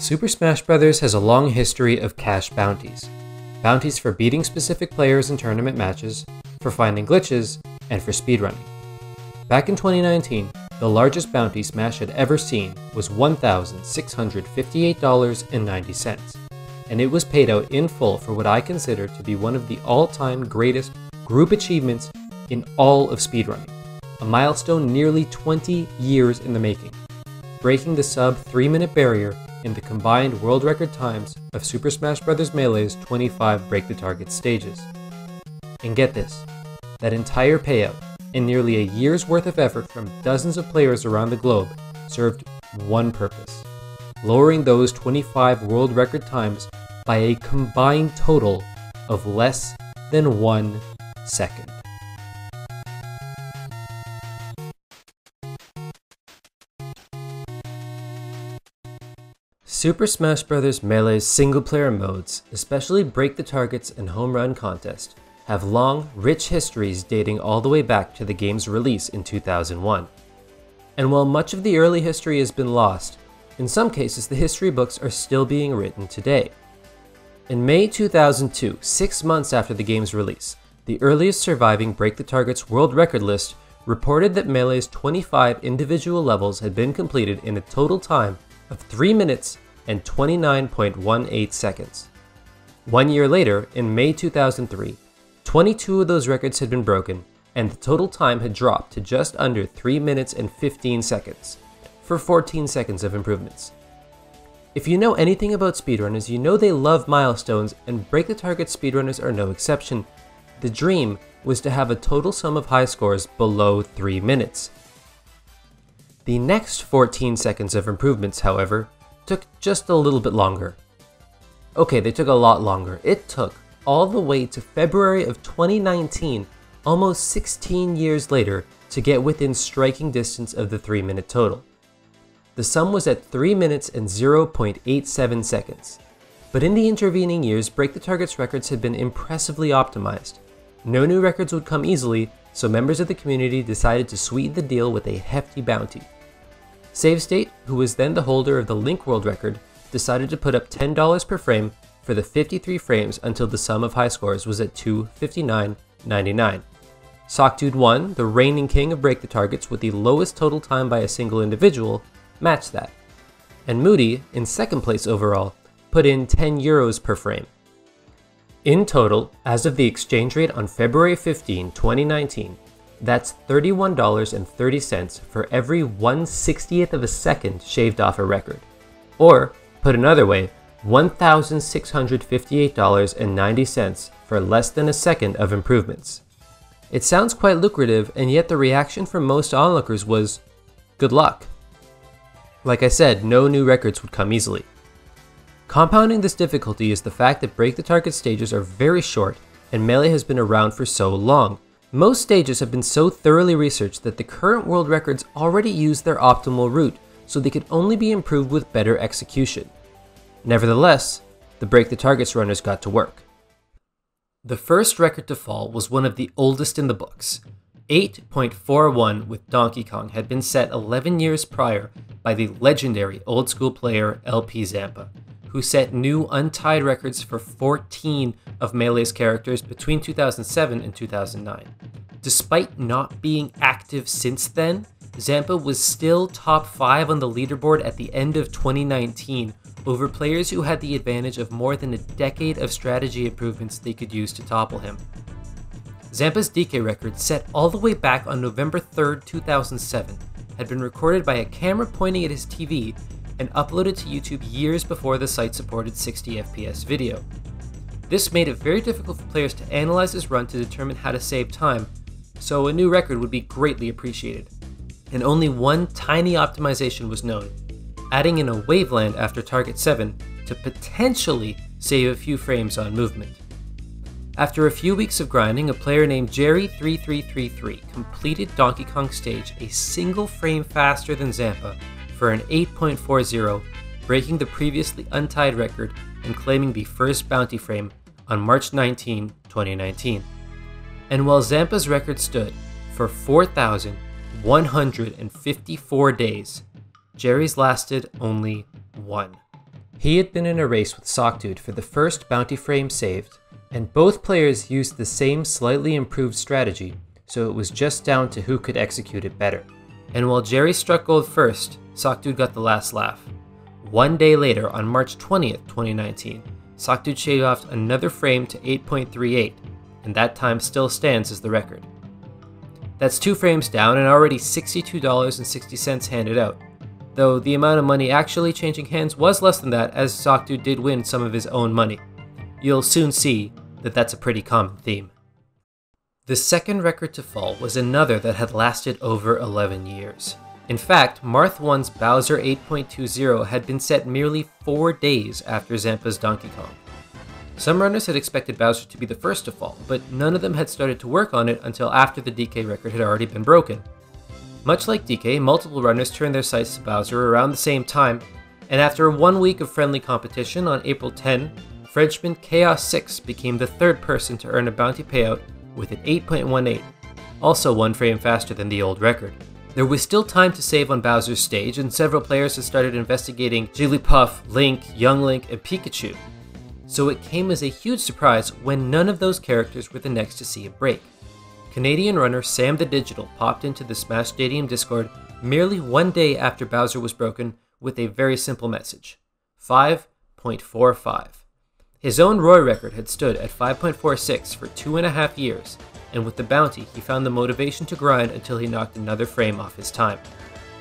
Super Smash Bros. has a long history of cash bounties. Bounties for beating specific players in tournament matches, for finding glitches, and for speedrunning. Back in 2019, the largest bounty Smash had ever seen was $1,658.90, and it was paid out in full for what I consider to be one of the all time greatest group achievements in all of speedrunning, a milestone nearly 20 years in the making, breaking the sub 3 minute barrier in the combined world record times of Super Smash Bros. Melee's 25 Break the Target stages. And get this that entire payout and nearly a year's worth of effort from dozens of players around the globe served one purpose lowering those 25 world record times by a combined total of less than one second. Super Smash Bros. Melee's single player modes, especially Break the Targets and Home Run Contest, have long, rich histories dating all the way back to the game's release in 2001. And while much of the early history has been lost, in some cases the history books are still being written today. In May 2002, six months after the game's release, the earliest surviving Break the Targets world record list reported that Melee's 25 individual levels had been completed in a total time of 3 minutes and 29.18 seconds. One year later, in May 2003, 22 of those records had been broken, and the total time had dropped to just under 3 minutes and 15 seconds, for 14 seconds of improvements. If you know anything about speedrunners, you know they love milestones, and Break the Target speedrunners are no exception. The dream was to have a total sum of high scores below 3 minutes. The next 14 seconds of improvements, however, took just a little bit longer. Okay, they took a lot longer. It took all the way to February of 2019, almost 16 years later, to get within striking distance of the 3 minute total. The sum was at 3 minutes and 0.87 seconds. But in the intervening years, Break the Target's records had been impressively optimized. No new records would come easily, so members of the community decided to sweeten the deal with a hefty bounty. SaveState, who was then the holder of the Link World record, decided to put up $10 per frame for the 53 frames until the sum of high scores was at 259.99. Sockdude 1, the reigning king of Break the Targets with the lowest total time by a single individual, matched that. And mudi, in second place overall, put in 10 euros per frame. In total, as of the exchange rate on February 15, 2019, that's $31.30 for every 160th of a second shaved off a record. Or, put another way, $1,658.90 for less than a second of improvements. It sounds quite lucrative, and yet the reaction from most onlookers was, good luck. Like I said, no new records would come easily. Compounding this difficulty is the fact that break the target stages are very short, and Melee has been around for so long, most stages have been so thoroughly researched that the current world records already use their optimal route, so they could only be improved with better execution. Nevertheless, the Break the Targets runners got to work. The first record to fall was one of the oldest in the books. 8.41 with Donkey Kong had been set 11 years prior by the legendary old school player LP Zampa, who set new untied records for 14 of Melee's characters between 2007 and 2009. Despite not being active since then, Zampa was still top 5 on the leaderboard at the end of 2019 over players who had the advantage of more than a decade of strategy improvements they could use to topple him. Zampa's DK record, set all the way back on November 3, 2007, had been recorded by a camera pointing at his TV and uploaded to YouTube years before the site supported 60 FPS video. This made it very difficult for players to analyze his run to determine how to save time, so a new record would be greatly appreciated. And only one tiny optimization was known, adding in a waveland after target 7 to potentially save a few frames on movement. After a few weeks of grinding, a player named Jerry3333 completed Donkey Kong stage a single frame faster than Zampa for an 8.40, breaking the previously untied record and claiming the first bounty frame on March 19, 2019. And while Zampa's record stood for 4,154 days, Jerry's lasted only one. He had been in a race with Sockdude for the first bounty frame saved, and both players used the same slightly improved strategy, so it was just down to who could execute it better. And while Jerry struck gold first, Sockdude got the last laugh. One day later, on March 20th, 2019, Sockdude shaved off another frame to 8.38, and that time still stands as the record. That's two frames down and already $62.60 handed out, though the amount of money actually changing hands was less than that as Sockdude did win some of his own money. You'll soon see that that's a pretty common theme. The second record to fall was another that had lasted over 11 years. In fact, Marth 1's Bowser 8.20 had been set merely four days after Zampa's Donkey Kong. Some runners had expected Bowser to be the first to fall, but none of them had started to work on it until after the DK record had already been broken. Much like DK, multiple runners turned their sights to Bowser around the same time, and after one week of friendly competition on April 10, Frenchman Chaos 6 became the third person to earn a bounty payout with an 8.18, also one frame faster than the old record. There was still time to save on Bowser's stage, and several players had started investigating Jigglypuff, Link, Young Link, and Pikachu. So it came as a huge surprise when none of those characters were the next to see a break. Canadian runner Sam the Digital popped into the Smash Stadium Discord merely one day after Bowser was broken with a very simple message 5.45. His own Roy record had stood at 5.46 for two and a half years, and with the bounty, he found the motivation to grind until he knocked another frame off his time.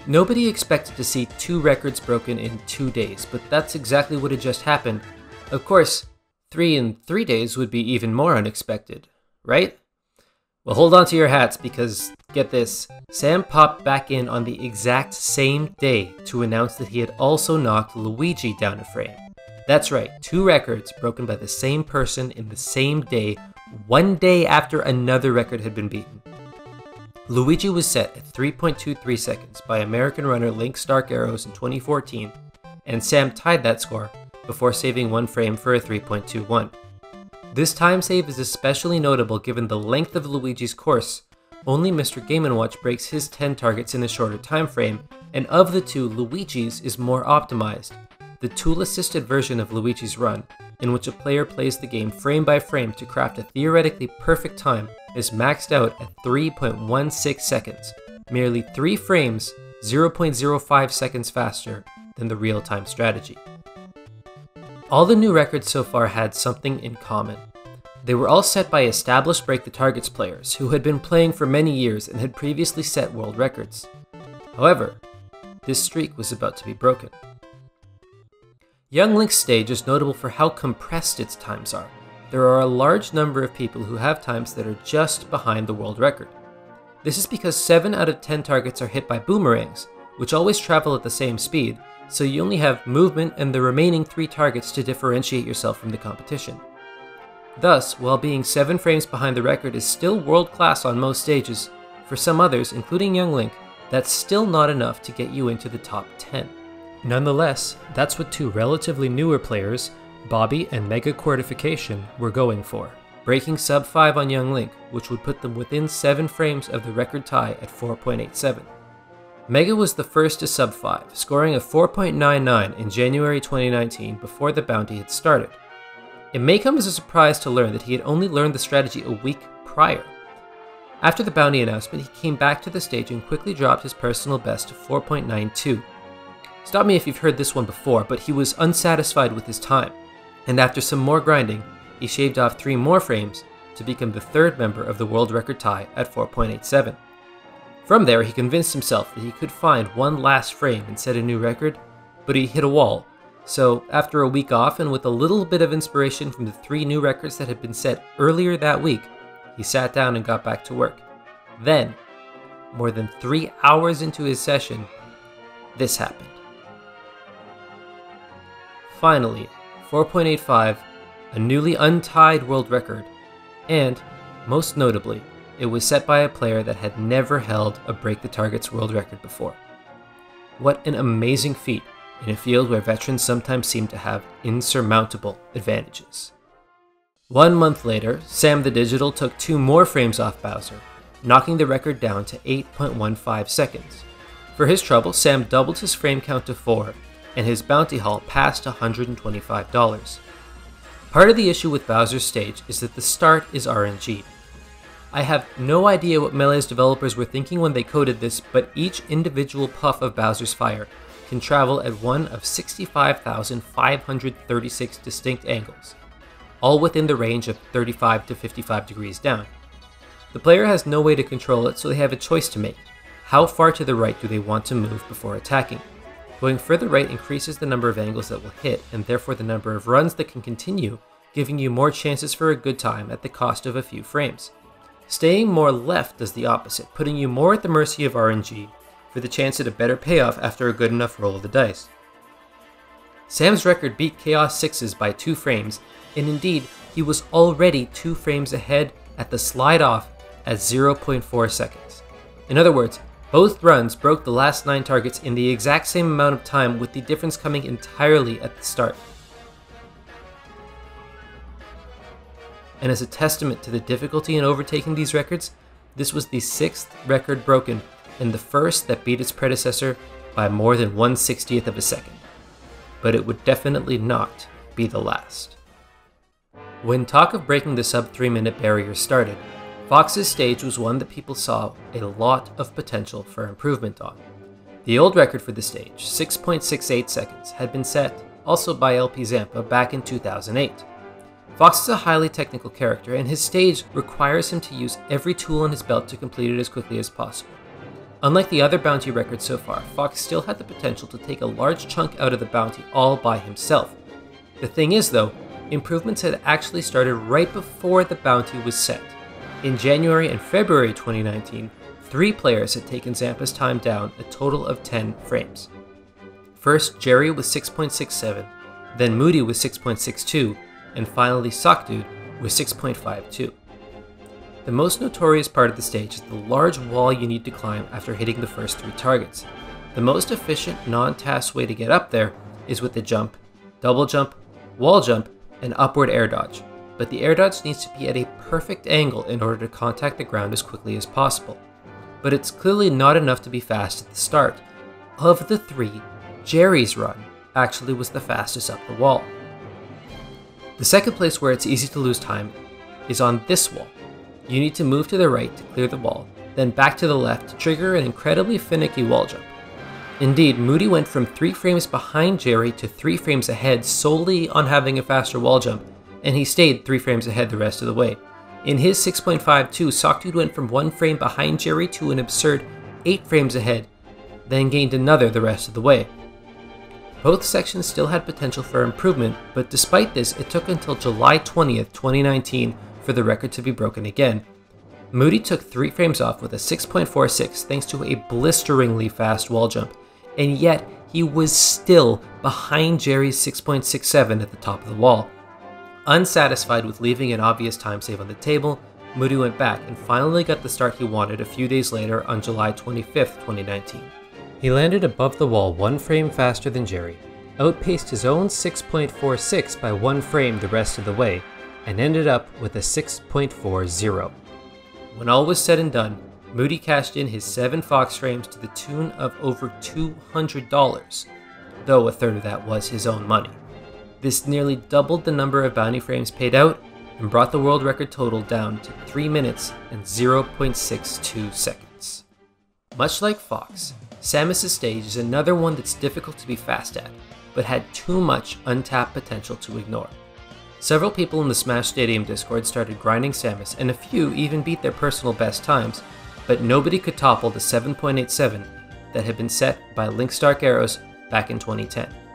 Nobody expected to see two records broken in two days, but that's exactly what had just happened. Of course, three in three days would be even more unexpected, right? Well, hold on to your hats because, get this, Sam popped back in on the exact same day to announce that he had also knocked Luigi down a frame. That's right, two records broken by the same person in the same day, one day after another record had been beaten. Luigi was set at 3.23 seconds by American runner Link's Dark Arrows in 2014, and Sam tied that score before saving one frame for a 3.21. This time save is especially notable given the length of Luigi's course. Only Mr. Game & Watch breaks his 10 targets in a shorter time frame, and of the two, Luigi's is more optimized, the tool assisted version of Luigi's Run, in which a player plays the game frame by frame to craft a theoretically perfect time, is maxed out at 3.16 seconds, merely 3 frames, 0.05 seconds faster than the real time strategy. All the new records so far had something in common. They were all set by established Break the Targets players who had been playing for many years and had previously set world records. However, this streak was about to be broken. Young Link's stage is notable for how compressed its times are. There are a large number of people who have times that are just behind the world record. This is because 7 out of 10 targets are hit by boomerangs, which always travel at the same speed, so you only have movement and the remaining 3 targets to differentiate yourself from the competition. Thus, while being 7 frames behind the record is still world class on most stages, for some others, including Young Link, that's still not enough to get you into the top 10. Nonetheless, that's what two relatively newer players, Bobby and MegaQwertification, were going for, breaking sub 5 on Young Link, which would put them within 7 frames of the record tie at 4.87. Mega was the first to sub 5, scoring a 4.99 in January 2019 before the bounty had started. It may come as a surprise to learn that he had only learned the strategy a week prior. After the bounty announcement, he came back to the stage and quickly dropped his personal best to 4.92, Stop me if you've heard this one before, but he was unsatisfied with his time, and after some more grinding, he shaved off three more frames to become the third member of the world record tie at 4.87. From there, he convinced himself that he could find one last frame and set a new record, but he hit a wall. So, after a week off and with a little bit of inspiration from the three new records that had been set earlier that week, he sat down and got back to work. Then, more than three hours into his session, this happened. Finally, 4.85, a newly untied world record, and, most notably, it was set by a player that had never held a Break the Targets world record before. What an amazing feat in a field where veterans sometimes seem to have insurmountable advantages. One month later, Sam the Digital took two more frames off Bowser, knocking the record down to 8.15 seconds. For his trouble, Sam doubled his frame count to 4 and his bounty haul passed $125. Part of the issue with Bowser's stage is that the start is RNG. I have no idea what Melee's developers were thinking when they coded this, but each individual puff of Bowser's fire can travel at one of 65,536 distinct angles, all within the range of 35 to 55 degrees down. The player has no way to control it, so they have a choice to make. How far to the right do they want to move before attacking? Going further right increases the number of angles that will hit, and therefore the number of runs that can continue, giving you more chances for a good time at the cost of a few frames. Staying more left does the opposite, putting you more at the mercy of RNG for the chance at a better payoff after a good enough roll of the dice. Sam's record beat Chaos 6's by 2 frames, and indeed, he was already 2 frames ahead at the slide off at 0.4 seconds. In other words, both runs broke the last 9 targets in the exact same amount of time with the difference coming entirely at the start. and as a testament to the difficulty in overtaking these records, this was the sixth record broken and the first that beat its predecessor by more than 1 60th of a second. But it would definitely not be the last. When talk of breaking the sub 3 minute barrier started, Fox's stage was one that people saw a lot of potential for improvement on. The old record for the stage, 6.68 seconds, had been set also by LP Zampa back in 2008. Fox is a highly technical character, and his stage requires him to use every tool in his belt to complete it as quickly as possible. Unlike the other bounty records so far, Fox still had the potential to take a large chunk out of the bounty all by himself. The thing is, though, improvements had actually started right before the bounty was set. In January and February 2019, three players had taken Zampa's time down a total of 10 frames. First, Jerry with 6.67, then mudi with 6.62, and finally Sockdude with 6.52. The most notorious part of the stage is the large wall you need to climb after hitting the first three targets. The most efficient non-TAS way to get up there is with the jump, double jump, wall jump, and upward air dodge, but the air dodge needs to be at a perfect angle in order to contact the ground as quickly as possible. But it's clearly not enough to be fast at the start. Of the three, Jerry's run actually was the fastest up the wall. The second place where it's easy to lose time is on this wall. You need to move to the right to clear the wall, then back to the left to trigger an incredibly finicky wall jump. Indeed, mudi went from 3 frames behind Jerry to 3 frames ahead solely on having a faster wall jump, and he stayed 3 frames ahead the rest of the way. In his 6.52, Sockdude went from 1 frame behind Jerry to an absurd 8 frames ahead, then gained another the rest of the way. Both sections still had potential for improvement, but despite this, it took until July 20th, 2019 for the record to be broken again. mudi took 3 frames off with a 6.46 thanks to a blisteringly fast wall jump, and yet he was still behind Jerry's 6.67 at the top of the wall. Unsatisfied with leaving an obvious time save on the table, mudi went back and finally got the start he wanted a few days later on July 25th, 2019. He landed above the wall one frame faster than Jerry, outpaced his own 6.46 by one frame the rest of the way, and ended up with a 6.40. When all was said and done, mudi cashed in his seven Fox frames to the tune of over $200, though a third of that was his own money. This nearly doubled the number of bounty frames paid out and brought the world record total down to 3 minutes and 0.62 seconds. Much like Fox, Samus' stage is another one that's difficult to be fast at, but had too much untapped potential to ignore. Several people in the Smash Stadium Discord started grinding Samus, and a few even beat their personal best times, but nobody could topple the 7.87 that had been set by Link's Dark Arrows back in 2010.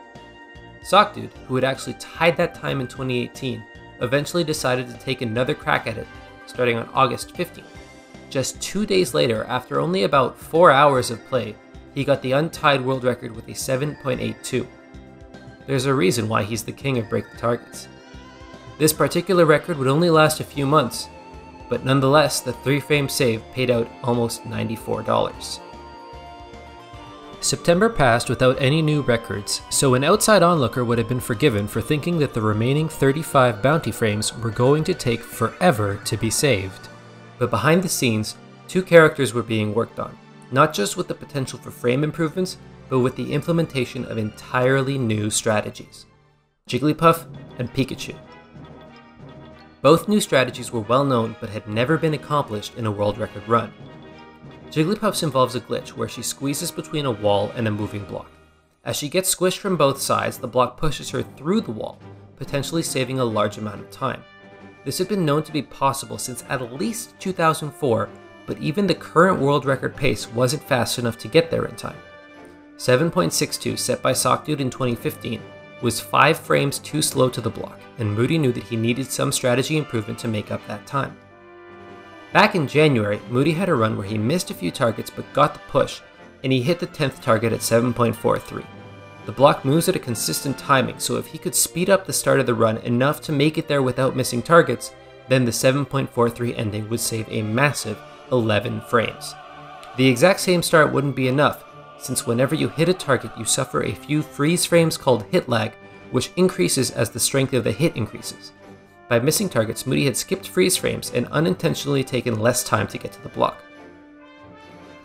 Sockdude, who had actually tied that time in 2018, eventually decided to take another crack at it, starting on August 15th. Just two days later, after only about four hours of play, he got the untied world record with a 7.82. There's a reason why he's the king of break the targets. This particular record would only last a few months, but nonetheless, the 3 frame save paid out almost $94. September passed without any new records, so an outside onlooker would have been forgiven for thinking that the remaining 35 bounty frames were going to take forever to be saved. But behind the scenes, two characters were being worked on not just with the potential for frame improvements, but with the implementation of entirely new strategies Jigglypuff and Pikachu. Both new strategies were well known but had never been accomplished in a world record run. Jigglypuff's involves a glitch where she squeezes between a wall and a moving block. As she gets squished from both sides, the block pushes her through the wall, potentially saving a large amount of time. This had been known to be possible since at least 2004, but even the current world record pace wasn't fast enough to get there in time. 7.62 set by Sockdude in 2015 was 5 frames too slow to the block, and mudi knew that he needed some strategy improvement to make up that time. Back in January, mudi had a run where he missed a few targets but got the push, and he hit the 10th target at 7.43. The block moves at a consistent timing, so if he could speed up the start of the run enough to make it there without missing targets, then the 7.43 ending would save a massive 11 frames. The exact same start wouldn't be enough, since whenever you hit a target, you suffer a few freeze frames called hit lag, which increases as the strength of the hit increases. By missing targets, mudi had skipped freeze frames and unintentionally taken less time to get to the block.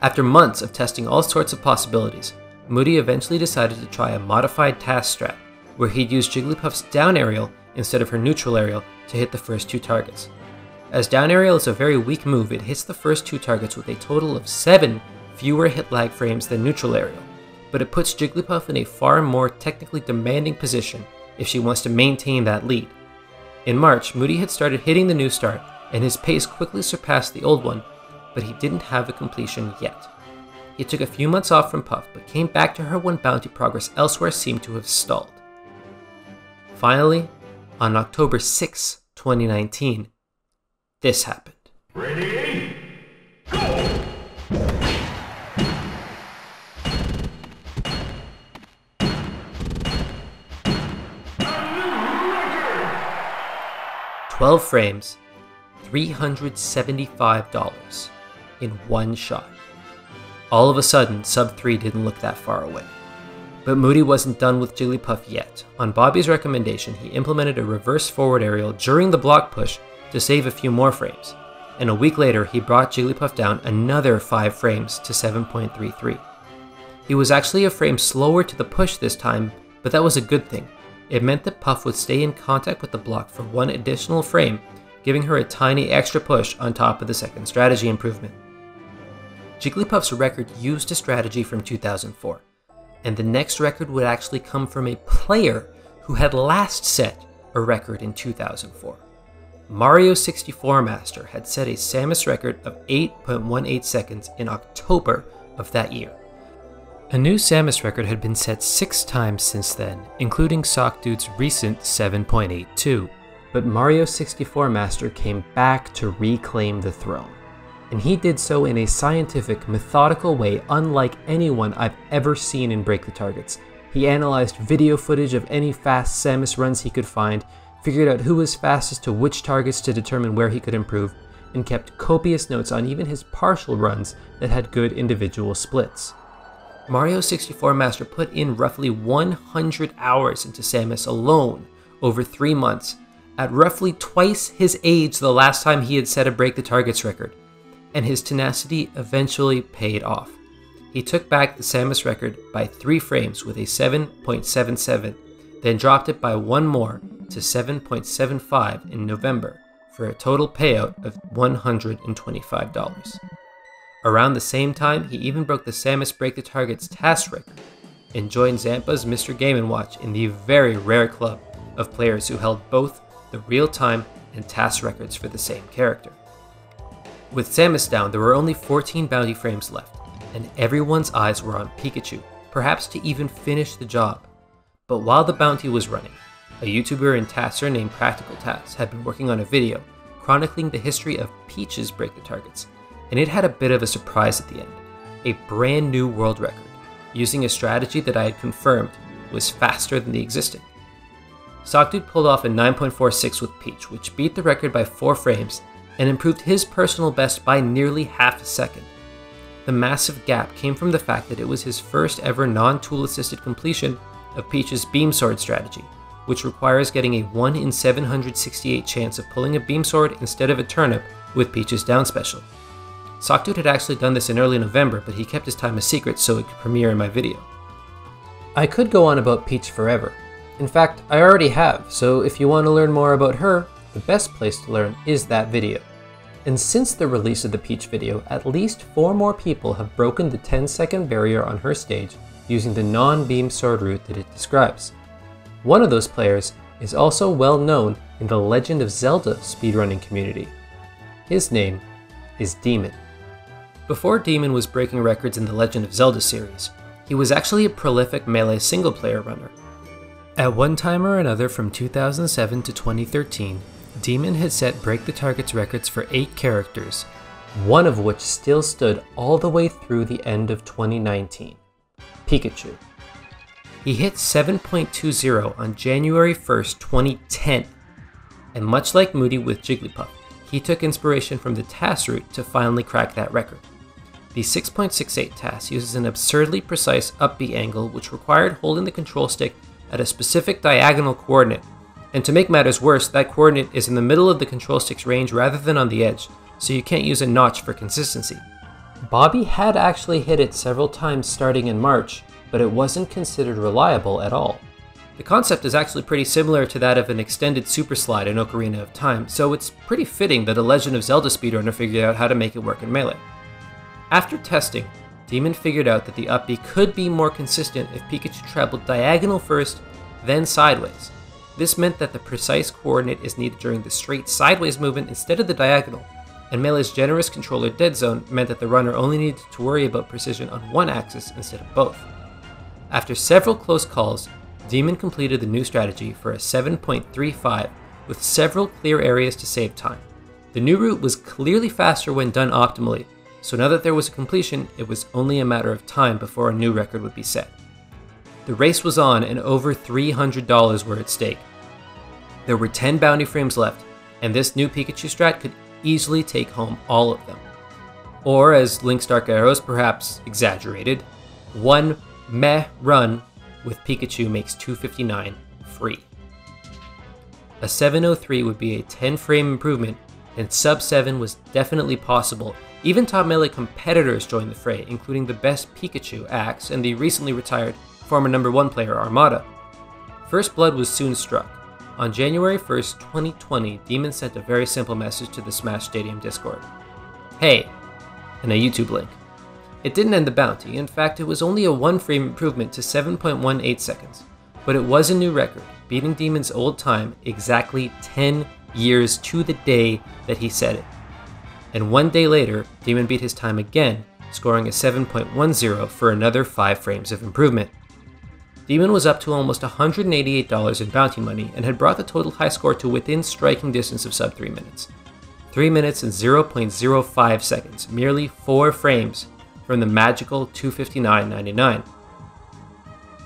After months of testing all sorts of possibilities, mudi eventually decided to try a modified TAS strat, where he'd use Jigglypuff's down aerial instead of her neutral aerial to hit the first two targets. As down aerial is a very weak move, it hits the first two targets with a total of 7 fewer hit lag frames than neutral aerial, but it puts Jigglypuff in a far more technically demanding position if she wants to maintain that lead. In March, mudi had started hitting the new start, and his pace quickly surpassed the old one, but he didn't have a completion yet. He took a few months off from Puff, but came back to her when bounty progress elsewhere seemed to have stalled. Finally, on October 6, 2019, this happened. Ready? Go! Twelve frames, $375 in one shot. All of a sudden, sub 3 didn't look that far away. But mudi wasn't done with Jigglypuff yet. On Bobby's recommendation, he implemented a reverse forward aerial during the block push to save a few more frames. And a week later, he brought Jigglypuff down another 5 frames to 7.33. He was actually a frame slower to the push this time, but that was a good thing. It meant that Puff would stay in contact with the block for one additional frame, giving her a tiny extra push on top of the second strategy improvement. Jigglypuff's record used a strategy from 2004, and the next record would actually come from a player who had last set a record in 2004. Mario 64 Master had set a Samus record of 8.18 seconds in October of that year. A new Samus record had been set six times since then, including Sockdude's recent 7.82, but Mario 64 Master came back to reclaim the throne and he did so in a scientific, methodical way unlike anyone I've ever seen in Break the Targets. He analyzed video footage of any fast Samus runs he could find, figured out who was fastest to which targets to determine where he could improve, and kept copious notes on even his partial runs that had good individual splits. Mario 64 Master put in roughly 100 hours into Samus alone over three months, at roughly twice his age the last time he had set a Break the Targets record and his tenacity eventually paid off. He took back the Samus record by 3 frames with a 7.77, then dropped it by one more to 7.75 in November for a total payout of $125. Around the same time, he even broke the Samus Break the Targets TAS record and joined Zampa's Mr. Game & Watch in the very rare club of players who held both the real-time and TAS records for the same character. With Samus down, there were only 14 bounty frames left, and everyone's eyes were on Pikachu, perhaps to even finish the job. But while the bounty was running, a YouTuber and TASer named Practical TAS had been working on a video chronicling the history of Peach's break the targets, and it had a bit of a surprise at the end a brand new world record, using a strategy that I had confirmed was faster than the existing. Sockdude pulled off a 9.46 with Peach, which beat the record by 4 frames and improved his personal best by nearly half a second. The massive gap came from the fact that it was his first ever non tool assisted completion of Peach's Beam Sword strategy, which requires getting a 1 in 768 chance of pulling a Beam Sword instead of a turnip with Peach's down special. Sockdude had actually done this in early November, but he kept his time a secret so it could premiere in my video. I could go on about Peach forever. In fact, I already have, so if you want to learn more about her, the best place to learn is that video. And since the release of the Peach video, at least four more people have broken the 10 second barrier on her stage using the non-beam sword route that it describes. One of those players is also well known in the Legend of Zelda speedrunning community. His name is Demon. Before Demon was breaking records in the Legend of Zelda series, he was actually a prolific Melee single player runner. At one time or another from 2007 to 2013, Demon had set Break the Targets records for 8 characters, one of which still stood all the way through the end of 2019 Pikachu. He hit 7.20 on January 1st, 2010, and much like mudi with Jigglypuff, he took inspiration from the TAS route to finally crack that record. The 6.68 TAS uses an absurdly precise up angle which required holding the control stick at a specific diagonal coordinate, and to make matters worse, that coordinate is in the middle of the control stick's range rather than on the edge, so you can't use a notch for consistency. Bobby had actually hit it several times starting in March, but it wasn't considered reliable at all. The concept is actually pretty similar to that of an extended super slide in Ocarina of Time, so it's pretty fitting that a Legend of Zelda speedrunner figured out how to make it work in Melee. After testing, Demon figured out that the up B could be more consistent if Pikachu traveled diagonal first, then sideways. This meant that the precise coordinate is needed during the straight sideways movement instead of the diagonal, and Melee's generous controller dead zone meant that the runner only needed to worry about precision on one axis instead of both. After several close calls, Demon completed the new strategy for a 7.35 with several clear areas to save time. The new route was clearly faster when done optimally, so now that there was a completion, it was only a matter of time before a new record would be set. The race was on and over $300 were at stake. There were 10 bounty frames left, and this new Pikachu strat could easily take home all of them. Or, as Link's Dark Arrows perhaps exaggerated, one meh run with Pikachu makes 259 free. A 703 would be a 10 frame improvement, and sub 7 was definitely possible. Even top melee competitors joined the fray, including the best Pikachu, Axe, and the recently retired former number 1 player Armada. First Blood was soon struck. On January 1st, 2020, Demon sent a very simple message to the Smash Stadium Discord. Hey, and a YouTube link. It didn't end the bounty, in fact, it was only a one frame improvement to 7.18 seconds. But it was a new record, beating Demon's old time exactly 10 years to the day that he set it. And one day later, Demon beat his time again, scoring a 7.10 for another 5 frames of improvement. Demon was up to almost $188 in bounty money and had brought the total high score to within striking distance of sub 3 minutes. 3 minutes and 0.05 seconds, merely 4 frames from the magical 259.99.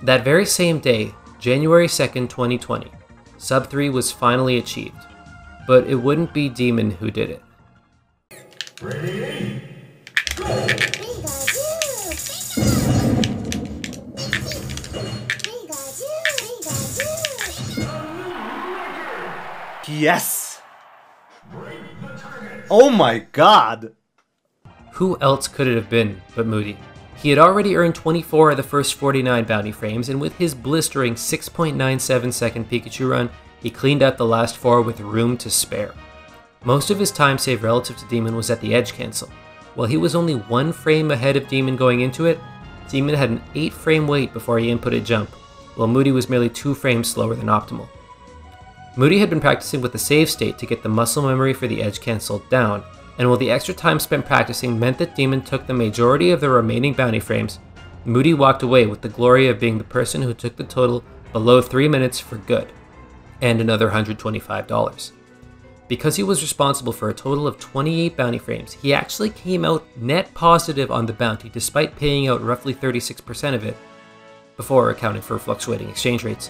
That very same day, January 2nd, 2020, Sub 3 was finally achieved, but it wouldn't be Demon who did it. Yes! Oh my god! Who else could it have been but mudi? He had already earned 24 of the first 49 bounty frames, and with his blistering 6.97 second Pikachu run, he cleaned out the last four with room to spare. Most of his time save relative to Demon was at the edge cancel. While he was only one frame ahead of Demon going into it, Demon had an 8 frame wait before he inputted jump, while mudi was merely 2 frames slower than optimal. mudi had been practicing with the save state to get the muscle memory for the edge cancel down, and while the extra time spent practicing meant that Demon took the majority of the remaining bounty frames, mudi walked away with the glory of being the person who took the total below 3 minutes for good, and another $125. Because he was responsible for a total of 28 bounty frames, he actually came out net positive on the bounty despite paying out roughly 36% of it, before accounting for fluctuating exchange rates.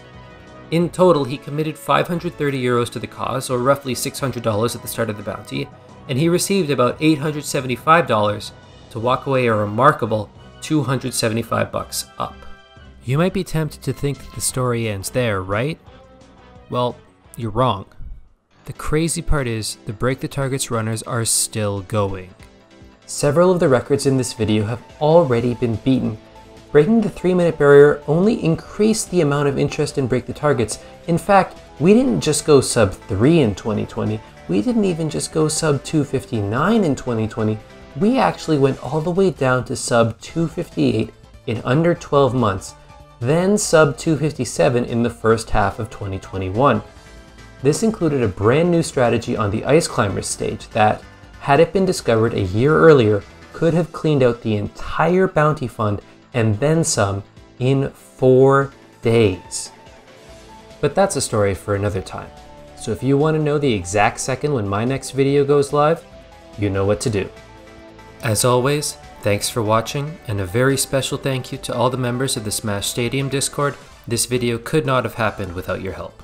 In total, he committed 530 euros to the cause, or roughly $600 at the start of the bounty, and he received about $875 to walk away a remarkable 275 bucks up. You might be tempted to think that the story ends there, right? Well, you're wrong. The crazy part is, the Break the Targets runners are still going. Several of the records in this video have already been beaten, breaking the 3 minute barrier only increased the amount of interest in Break the Targets. In fact, we didn't just go sub 3 in 2020, we didn't even just go sub 259 in 2020, we actually went all the way down to sub 258 in under 12 months, then sub 257 in the first half of 2021. This included a brand new strategy on the Ice Climbers stage that, had it been discovered a year earlier, could have cleaned out the entire bounty fund and then some in four days. But that's a story for another time. So if you want to know the exact second when my next video goes live, you know what to do. As always, thanks for watching, and a very special thank you to all the members of the Smash Stadium Discord. This video could not have happened without your help.